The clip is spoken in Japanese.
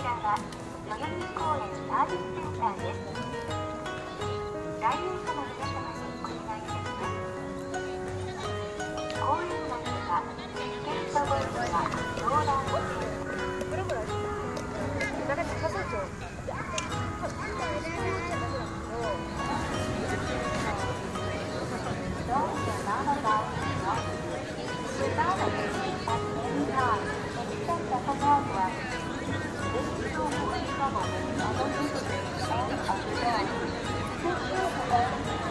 ちらは代々木公園サービスセンターです来園者の皆様にお願いいたします公園内ではスケートボードやローラースケー 어떤 분도 되게 좋은 가수가 아니고, 그 후에 보면,